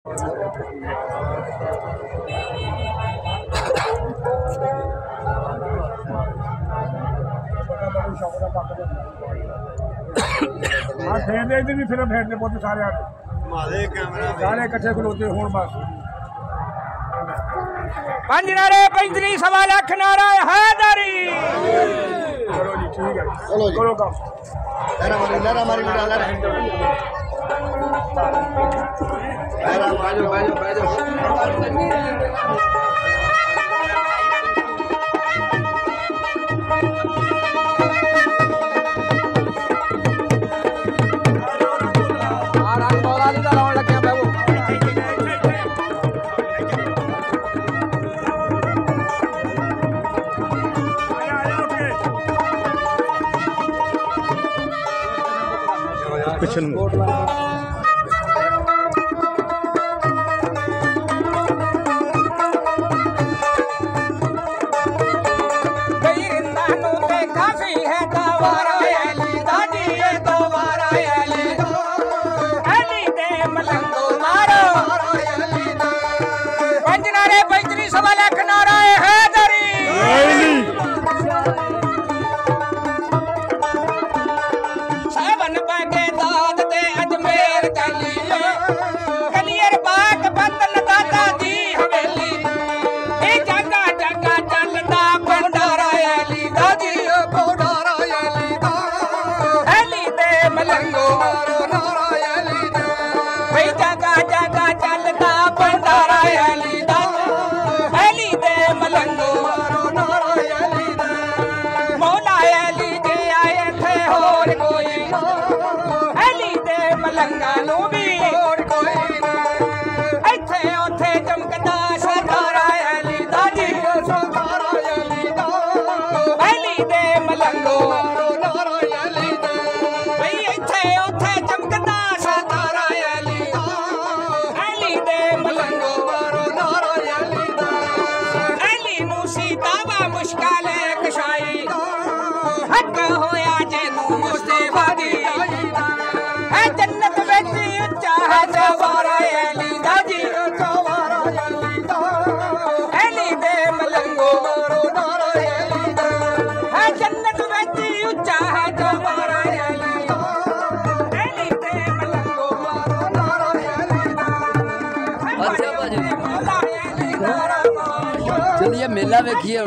हाँ, भी फ़िल्म फेरते बहुत सारे आने सारे इकट्ठे खलोते हो बस पंज नारे पैंतरी सवा लख नारा हैदरी। चलो जी ठीक है। चलो करो काम। लहरा मारी लहरा मारी लहरा। बाजो बाजो बाजो पिछन सवाल एक नारा है। Tangalobi. चलिए मेला देखिए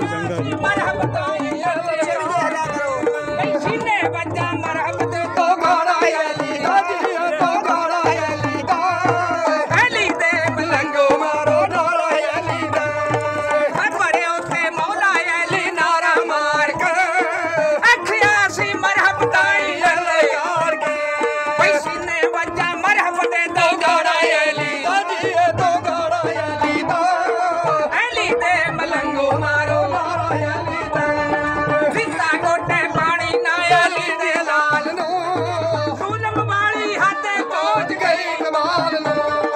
ਸੂਲਮ ਵਾਲੀ ਹੱਦ ਪਹੁੰਚ ਗਈ ਕਮਾਲ ਨੂੰ।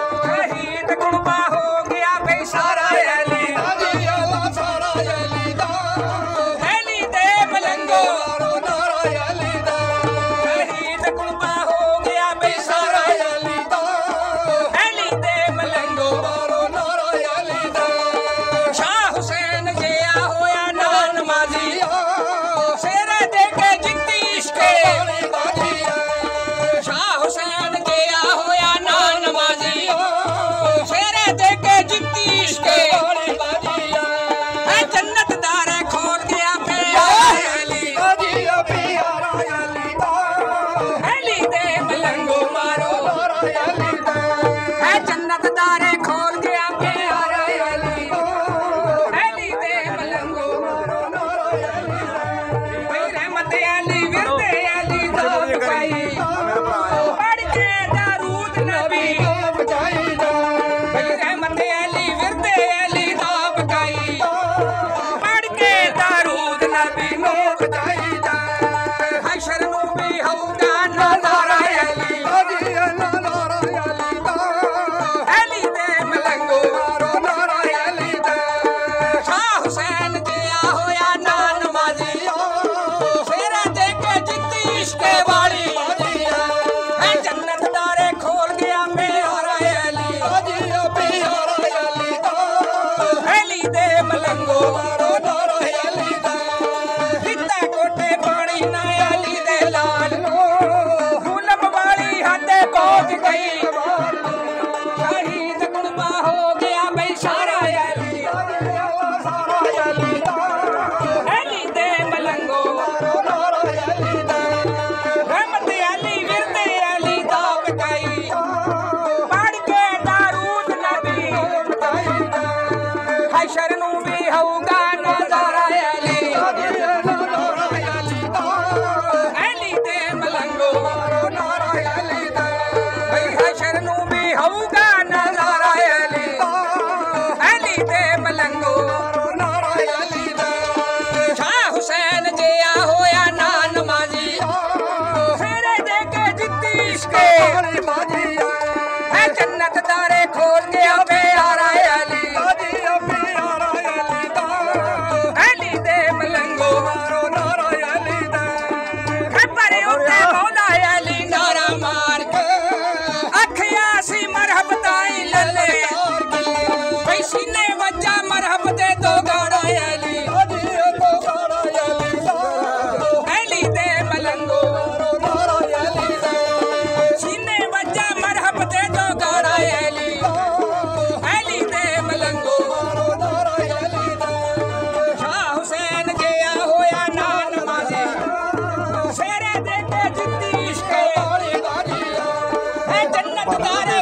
God, God, God,